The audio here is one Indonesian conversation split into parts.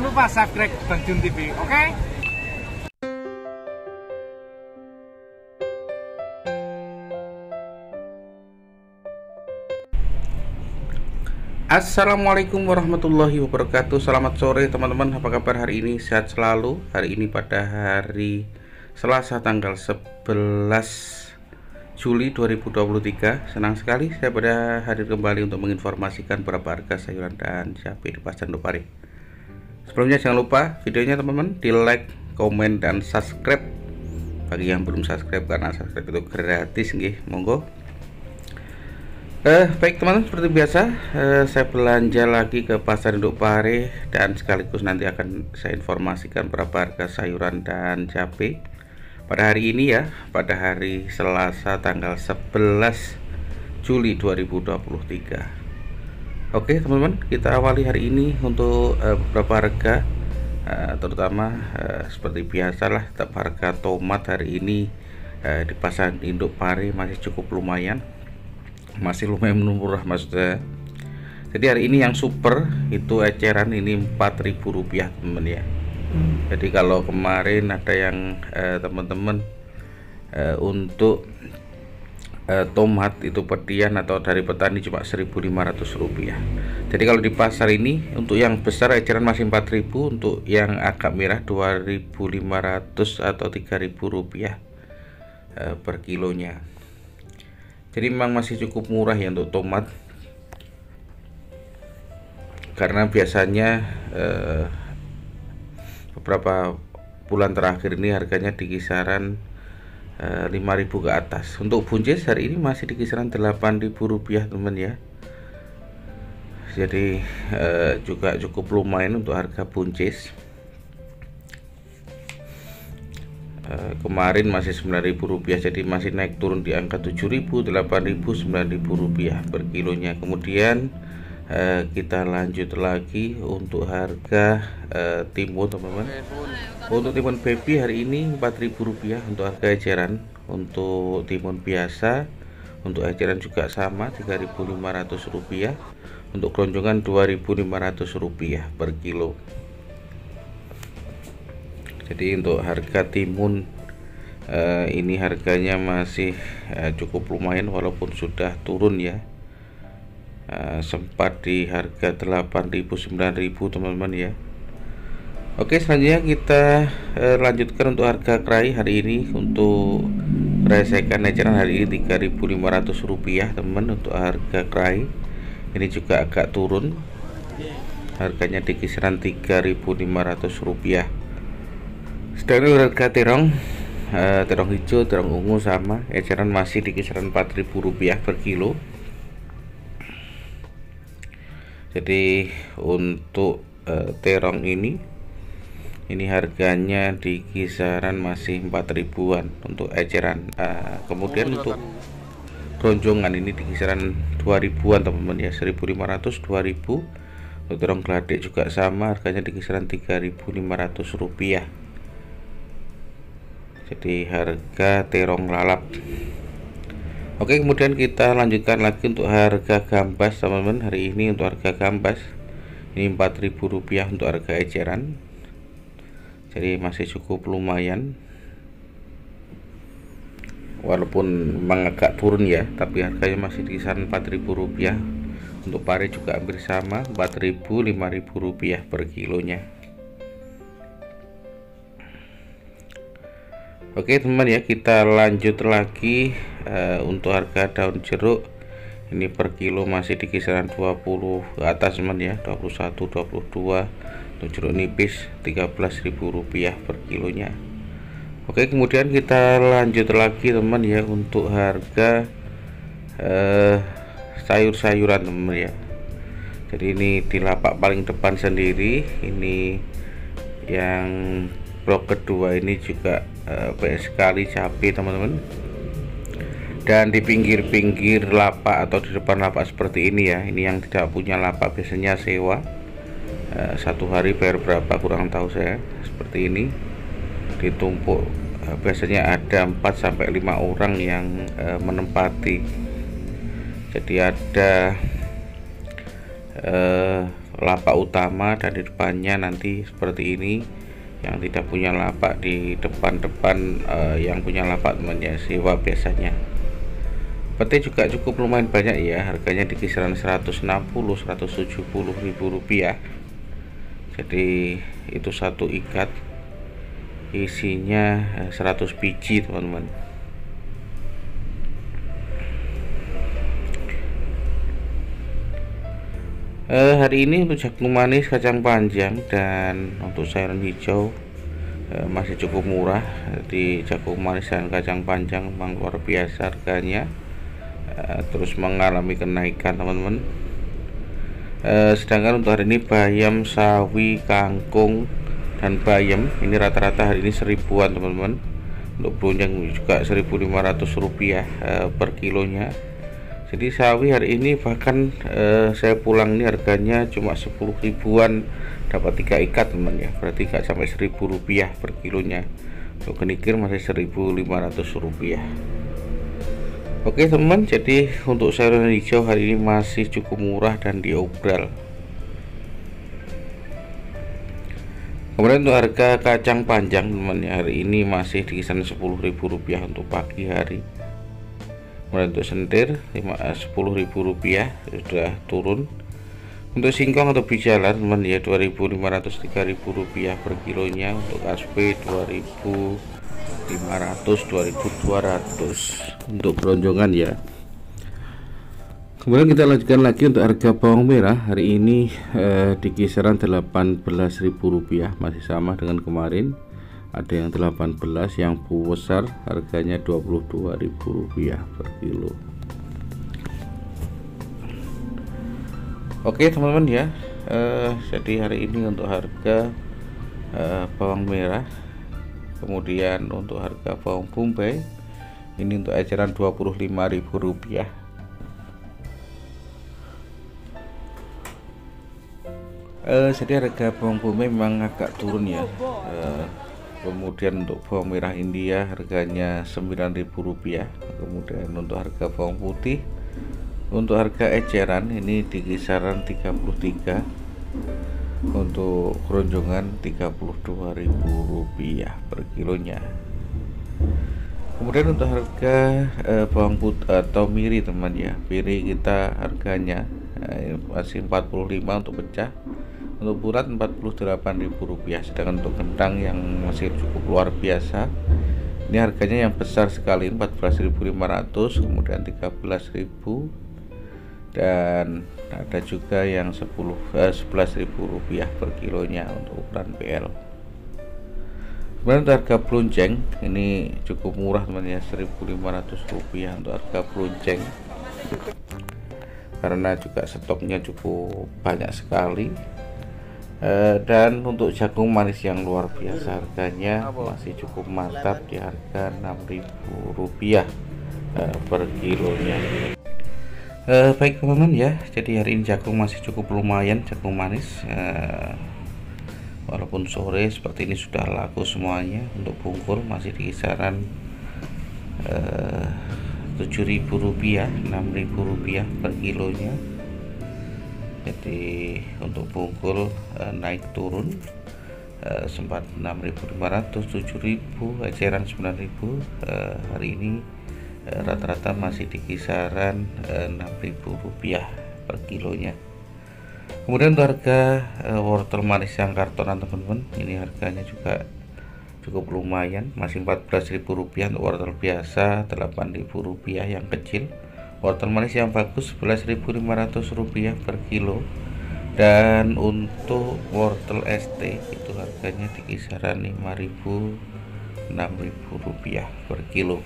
Jangan lupa subscribe Bang Jun TV, oke? Assalamualaikum warahmatullahi wabarakatuh. Selamat sore teman-teman. Apa kabar hari ini? Sehat selalu. Hari ini pada hari Selasa tanggal 11 Juli 2023 Senang sekali saya pada hadir kembali Untuk menginformasikan beberapa harga sayuran dan cabai di pasar Indopari Sebelumnya jangan lupa videonya teman-teman Di like, komen, dan subscribe. Bagi yang belum subscribe Karena subscribe itu gratis nih Monggo. Eh, baik teman-teman seperti biasa eh, saya belanja lagi ke pasar induk pare dan sekaligus nanti akan saya informasikan berapa harga sayuran dan cabai pada hari ini ya. Pada hari Selasa tanggal 11 Juli 2023 Oke teman-teman kita awali hari ini untuk eh, beberapa harga eh, terutama eh, seperti biasa lah tetap harga tomat hari ini eh, di pasar induk pare masih cukup lumayan masih lumayan murah maksudnya jadi hari ini yang super itu eceran ini 4000 rupiah teman ya hmm. jadi kalau kemarin ada yang teman-teman eh, untuk eh, tomat itu pedian atau dari petani cuma 1500 rupiah jadi kalau di pasar ini untuk yang besar eceran masih 4000 untuk yang agak merah 2500 atau 3000 rupiah eh, per kilonya. Jadi memang masih cukup murah ya untuk tomat karena biasanya eh, beberapa bulan terakhir ini harganya di kisaran 5000 ke atas. Untuk buncis hari ini masih di kisaran 8000 rupiah teman ya. Jadi eh, juga cukup lumayan untuk harga buncis. Eh, kemarin masih Rp9.000 jadi masih naik turun di angka Rp7.000 Rp8.000 Rp9.000 per kilonya. Kemudian uh, kita lanjut lagi untuk harga uh, timun teman-teman. Untuk timun baby hari ini Rp4.000 untuk harga eceran. Untuk timun biasa untuk eceran juga sama Rp3.500 untuk keroncongan Rp2.500 per kilo. Jadi untuk harga timun uh, ini harganya masih uh, cukup lumayan walaupun sudah turun ya uh, sempat di harga 8.000 9.000 teman-teman ya. Oke selanjutnya kita uh, lanjutkan untuk harga kerai hari ini. Untuk resekan eceran hari ini 3.500 rupiah teman untuk harga kerai. Ini juga agak turun. Harganya di kisaran 3.500 rupiah. Sedangkan harga terong uh, terong hijau terong ungu sama eceran masih di kisaran 4000 rupiah per kilo jadi untuk uh, terong ini ini harganya di kisaran masih 4000an untuk eceran. Uh, kemudian untuk ronjongan ini di kisaran 2000an teman-teman ya. 1500 2000 untuk terong gladek juga sama harganya di kisaran 3500 rupiah. Jadi harga terong lalap Oke kemudian kita lanjutkan lagi untuk harga gambas teman-teman. Hari ini untuk harga gambas ini 4000 rupiah untuk harga eceran. Jadi masih cukup lumayan. Walaupun memang agak turun ya tapi harganya masih di kisaran 4000 rupiah. Untuk pare juga hampir sama 4000 5000 rupiah per kilonya. Oke teman ya kita lanjut lagi uh, untuk harga daun jeruk ini per kilo masih di kisaran 20 ke atas teman ya 21 22 untuk jeruk nipis Rp13.000 per kilonya. Oke kemudian kita lanjut lagi teman ya untuk harga uh, sayur-sayuran teman ya. Jadi ini di lapak paling depan sendiri ini yang blok kedua ini juga uh, banyak sekali cabai teman-teman dan di pinggir-pinggir lapak atau di depan lapak seperti ini ya ini yang tidak punya lapak biasanya sewa. Uh, satu hari bayar berapa kurang tahu saya seperti ini. Ditumpuk uh, biasanya ada 4 sampai 5 orang yang uh, menempati. Jadi ada lapak utama dan di depannya nanti seperti ini yang tidak punya lapak di depan-depan yang punya lapak temannya sewa biasanya peti juga cukup lumayan banyak ya harganya di kisaran 160 170 ribu rupiah. Jadi itu satu ikat isinya 100 eh, biji teman-teman. Eh, hari ini untuk jagung manis kacang panjang dan untuk sayuran hijau eh, masih cukup murah. Di jagung manis dan kacang panjang memang luar biasa harganya eh, terus mengalami kenaikan teman-teman. Eh, sedangkan untuk hari ini bayam sawi kangkung dan bayam. Ini rata-rata hari ini seribuan teman-teman. Untuk berunjang juga 1500 rupiah eh, per kilonya. Jadi sawi hari ini bahkan saya pulang ini harganya cuma 10 ribuan. Dapat tiga ikat teman ya. Berarti nggak sampai 1000 rupiah per kilonya. Untuk kenikir masih 1500 rupiah Oke teman jadi untuk sayuran hijau hari ini masih cukup murah dan diobral. Kemudian untuk harga kacang panjang teman ya hari ini masih di kisaran 10.000 rupiah untuk pagi hari. Kemudian untuk sentir eh, ribu rupiah sudah turun. Untuk singkong atau bijalan teman ya 2500 3000 rupiah per kilonya. Untuk asp 2500 2200 untuk beronjongan ya. Kemudian kita lanjutkan lagi untuk harga bawang merah. Hari ini eh, di kisaran 18.000 rupiah. Masih sama dengan kemarin. Ada yang 18 yang besar harganya Rp22.000 per kilo. Oke teman-teman ya. Uh, jadi hari ini untuk harga uh, bawang merah kemudian untuk harga bawang bombay ini untuk eceran Rp25.000 Uh, jadi harga bawang bombay memang agak turun ya. Uh, kemudian untuk bawang merah India harganya Rp9.000 kemudian untuk harga bawang putih untuk harga eceran ini di kisaran 33 untuk keronjongan Rp32.000 per kilonya. Kemudian untuk harga eh, bawang putih atau miri teman ya. Miri kita harganya eh, masih 45 untuk pecah. Untuk bulat Rp48.000 sedangkan untuk kentang yang masih cukup luar biasa ini harganya yang besar sekali 14.500 kemudian 13.000 dan ada juga yang 10 eh, 11.000 rupiah per kilonya untuk ukuran PL kemudian harga pelunceng ini cukup murah teman ya 1.500 rupiah untuk harga pelunceng. Karena juga stoknya cukup banyak sekali. Uh, dan untuk jagung manis yang luar biasa harganya masih cukup mantap di harga Rp6.000 uh, per kilonya uh, baik teman-teman ya. Jadi hari ini jagung masih cukup lumayan jagung manis. Uh, walaupun sore seperti ini sudah laku semuanya untuk bungkul masih di kisaran Rp7.000 Rp6.000 per kilonya. Jadi untuk bungkul eh, naik turun eh, sempat 6.500 7.000 eceran 9.000 eh, hari ini eh, rata-rata masih di kisaran eh, 6.000 rupiah per kilonya. Kemudian untuk harga eh, wortel manis yang kartonan teman-teman ini harganya juga cukup lumayan. Masih 14.000 rupiah untuk wortel biasa 8.000 rupiah yang kecil. Wortel manis yang bagus Rp11.500 per kilo. Dan untuk wortel ST itu harganya di kisaran Rp5.000 Rp6.000 per kilo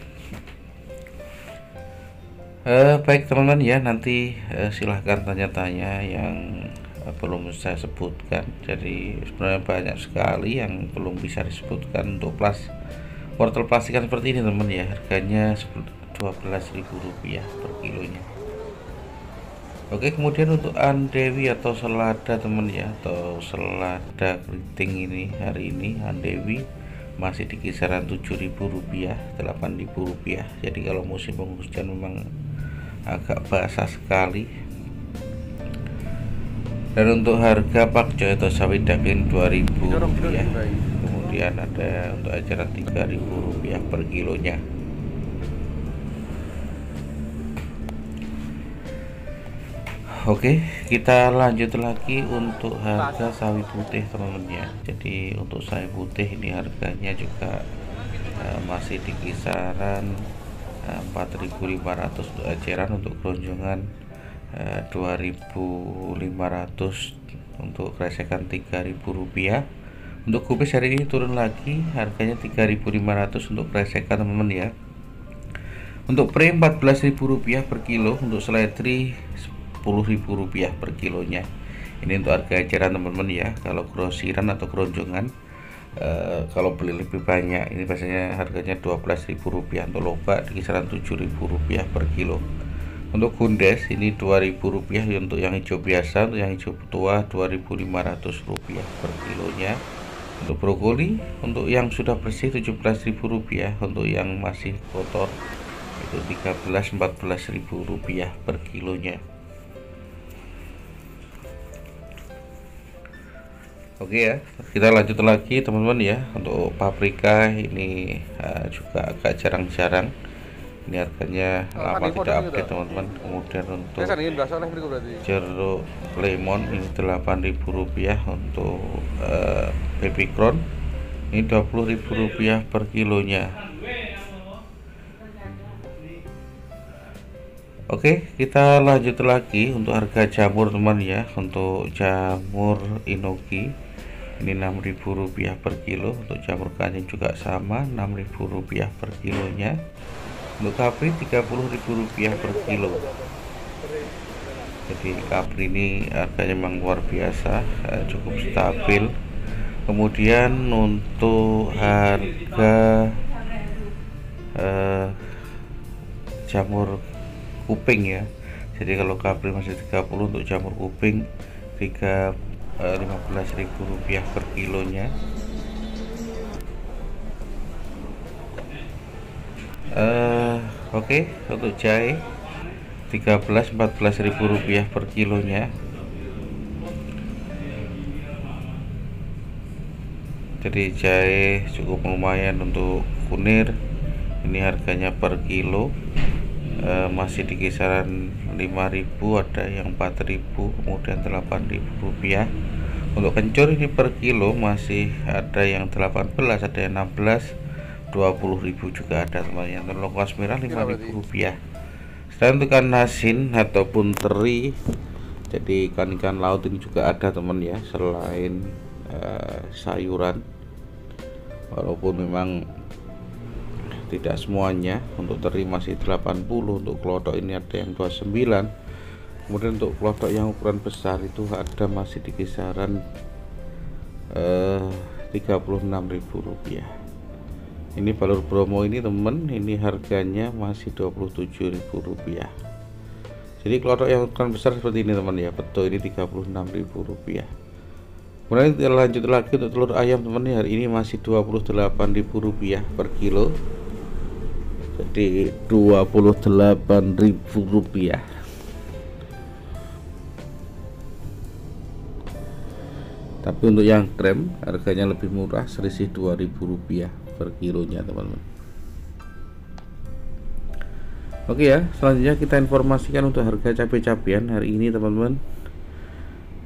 eh, baik teman-teman. Ya nanti eh, silahkan tanya-tanya yang eh, belum saya sebutkan. Jadi sebenarnya banyak sekali yang belum bisa disebutkan untuk plas wortel plastikan seperti ini teman ya. Harganya Rp12.000 per kilonya. Oke kemudian untuk andewi atau selada teman ya atau selada keriting ini hari ini andewi masih di kisaran Rp7.000 Rp8.000 jadi kalau musim penghujan memang agak basah sekali. Dan untuk harga pakcoy atau sawit daging 2000 rupiah. Kemudian ada untuk ajaran 3000 rupiah per kilonya. Oke, kita lanjut lagi untuk harga sawi putih teman-teman ya. Jadi untuk sawi putih ini harganya juga uh, masih di kisaran 4.500 untuk eceran untuk keronjongan uh, eh, 2.500 untuk kresekan 3.000 rupiah. Untuk kubis hari ini turun lagi harganya 3.500 untuk kresekan teman-teman ya. Untuk pre 14.000 rupiah per kilo, untuk seledri Rp10.000 per kilonya ini untuk harga eceran teman-teman ya kalau grosiran atau keronjongan uh, kalau beli lebih banyak ini biasanya harganya Rp12.000 untuk lobak di kisaran Rp7.000 per kilo. Untuk gundes ini Rp2.000 untuk yang hijau biasa untuk yang hijau tua Rp2.500 per kilonya. Untuk brokoli untuk yang sudah bersih Rp17.000 untuk yang masih kotor itu 13 14.000 rupiah per kilonya Oke ya, kita lanjut lagi teman-teman ya untuk paprika ini uh, juga agak jarang-jarang. Ini harganya oh, lama tidak update teman-teman. Kemudian untuk jeruk lemon ini Rp8.000 untuk uh, baby crown ini Rp20.000 per kilonya. Oke, kita lanjut lagi untuk harga jamur teman ya. Untuk jamur inoki ini Rp6.000 per kilo. Untuk jamur kancing juga sama Rp6.000 per kilonya. Untuk kapri Rp30.000 per kilo. Jadi kapri ini harganya memang luar biasa eh, cukup stabil. Kemudian untuk harga eh, jamur kuping ya. Jadi kalau kapri masih 30 untuk jamur kuping 3 Rp15.000 per kilonya. Uh, oke okay, untuk jahe 13 14.000 rupiah per kilonya. Jadi jahe cukup lumayan untuk kunir. Ini harganya per kilo e, masih di kisaran 5000 ada yang 4000 kemudian 8000 rupiah. Untuk kencur ini per kilo masih ada yang 18 ada yang 16 20.000 juga ada teman yang longkas merah 5000 rupiah. Selain untuk ikan asin ataupun teri jadi ikan-ikan laut ini juga ada teman ya selain uh, sayuran. Walaupun memang tidak semuanya. Untuk teri masih 80 untuk kelotok ini ada yang 29 kemudian untuk kelotok yang ukuran besar itu ada masih di kisaran eh, 36.000 rupiah. Ini balur bromo ini temen ini harganya masih 27.000 rupiah. Jadi kelotok yang ukuran besar seperti ini teman ya. Betul ini 36.000 rupiah. Kemudian kita lanjut lagi untuk telur ayam teman hari ini masih 28.000 rupiah per kilo jadi 28.000 rupiah. Tapi untuk yang krem harganya lebih murah selisih 2000 rupiah per kilonya teman-teman. Oke ya selanjutnya kita informasikan untuk harga cabai-cabian hari ini teman-teman.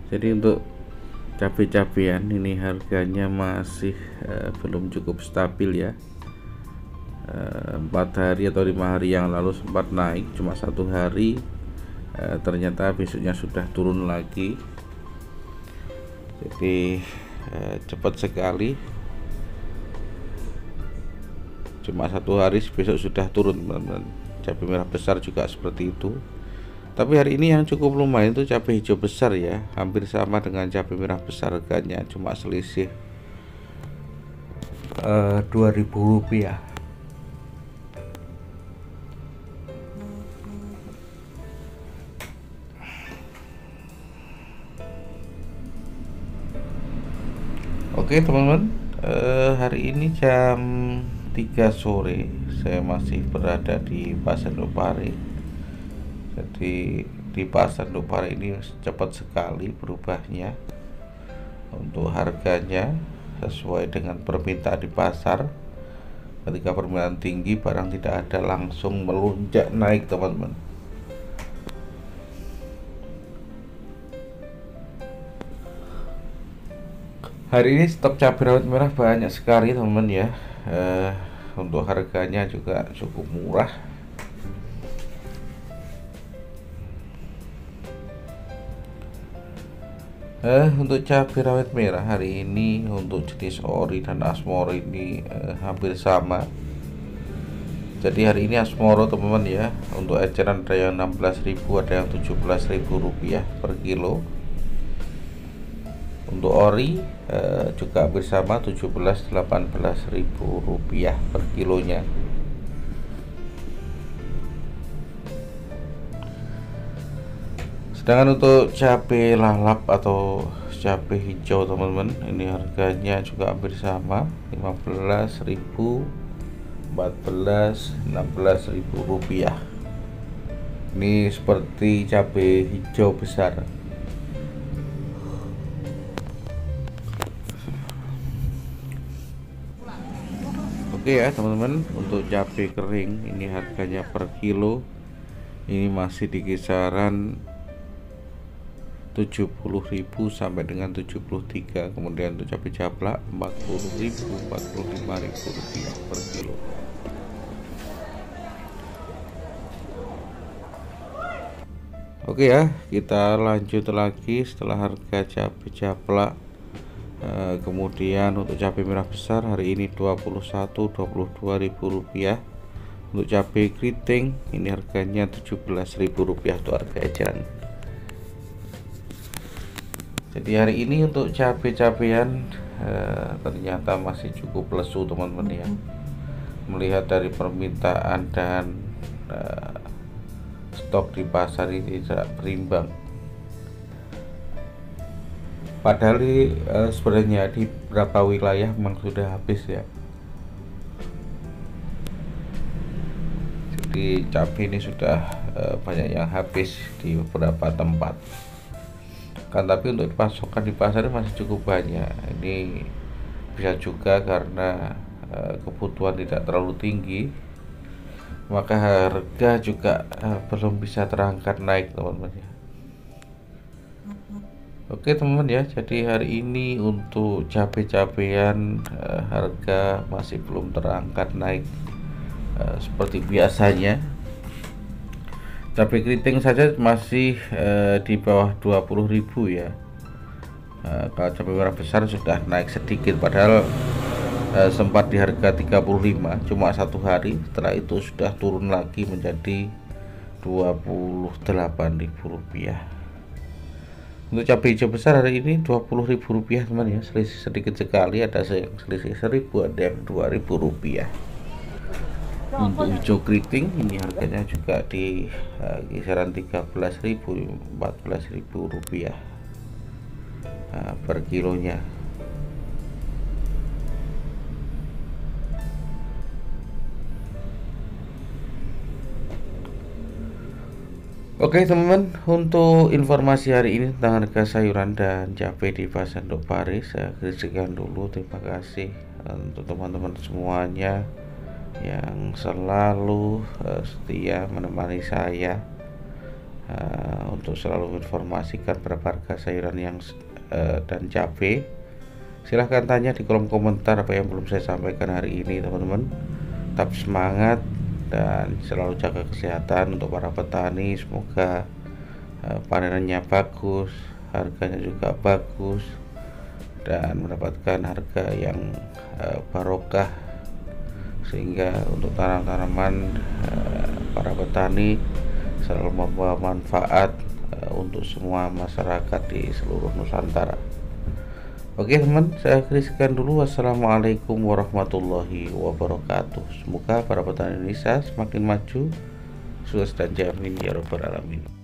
Jadi untuk cabai-cabian ini harganya masih eh, belum cukup stabil ya empat hari atau lima hari yang lalu sempat naik cuma satu hari. E, ternyata besoknya sudah turun lagi. Jadi e, cepat sekali. Cuma satu hari besok sudah turun teman-teman. Cabai merah besar juga seperti itu. Tapi hari ini yang cukup lumayan itu cabai hijau besar ya. Hampir sama dengan cabai merah besar harganya cuma selisih uh, 2000 rupiah Oke teman-teman. Uh, hari ini jam 3 sore saya masih berada di Pasar Lopare jadi di pasar Nduk Pare ini cepat sekali berubahnya untuk harganya sesuai dengan permintaan di pasar. Ketika permintaan tinggi barang tidak ada langsung melunjak naik teman-teman hari ini stok cabai rawit merah banyak sekali teman-teman ya eh, untuk harganya juga cukup murah Eh, untuk cabai rawit merah hari ini untuk jenis ori dan asmoro ini eh, hampir sama. Jadi hari ini asmoro teman-teman ya, untuk eceran ada yang 16.000 ada yang 17.000 rupiah per kilo. Untuk ori eh, juga hampir sama 17 18.000 rupiah per kilonya. sedangkan untuk cabai lalap atau cabai hijau teman-teman ini harganya juga hampir sama 15.000 14 16.000 rupiah ini seperti cabai hijau besar Oke ya teman-teman untuk cabai kering ini harganya per kilo. Ini masih di kisaran 70.000 sampai dengan 73 kemudian untuk cabai jablak 40.000 45.000 rupiah per kilo. Oke ya kita lanjut lagi setelah harga cabai jablak e, kemudian untuk cabai merah besar hari ini 21 22.000 rupiah. Untuk cabai keriting ini harganya 17.000 rupiah untuk harga eceran jadi hari ini untuk cabai-cabean eh, ternyata masih cukup lesu teman-teman ya. Melihat dari permintaan dan eh, stok di pasar ini tidak berimbang padahal eh, sebenarnya di beberapa wilayah memang sudah habis ya. Jadi cabai ini sudah eh, banyak yang habis di beberapa tempat. Kan tapi untuk pasokan di pasar masih cukup banyak. Ini bisa juga karena uh, kebutuhan tidak terlalu tinggi maka harga juga uh, belum bisa terangkat naik teman-teman ya Oke teman-teman ya. Jadi hari ini untuk cabai-cabean uh, harga masih belum terangkat naik uh, seperti biasanya. Cabai keriting saja masih uh, di bawah 20.000 ya. Uh, kalau cabai merah besar sudah naik sedikit padahal uh, sempat di harga 35 cuma satu hari. Setelah itu sudah turun lagi menjadi 28.000 rupiah untuk cabai hijau besar hari ini 20.000 rupiah teman ya. Selisih sedikit sekali ada yang selisih 1000 ada yang 2000 rupiah. Untuk hijau keriting ini harganya juga di uh, kisaran 13.000 14.000 rupiah uh, per kilonya Oke teman-teman untuk informasi hari ini tentang harga sayuran dan cabai di pasar Ndok Paris saya sekian dulu. Terima kasih untuk teman-teman semuanya yang selalu uh, setia menemani saya uh, untuk selalu informasikan berapa harga sayuran yang dan cabai. Silahkan tanya di kolom komentar apa yang belum saya sampaikan hari ini teman-teman. Tetap semangat dan selalu jaga kesehatan untuk para petani semoga uh, panenannya bagus harganya juga bagus dan mendapatkan harga yang uh, barokah sehingga untuk tanam-tanaman eh, para petani selalu membawa manfaat eh, untuk semua masyarakat di seluruh Nusantara. Oke teman, saya akhirkan dulu. Wassalamualaikum warahmatullahi wabarakatuh. Semoga para petani Indonesia semakin maju, sukses dan jamin ya robbal alamin.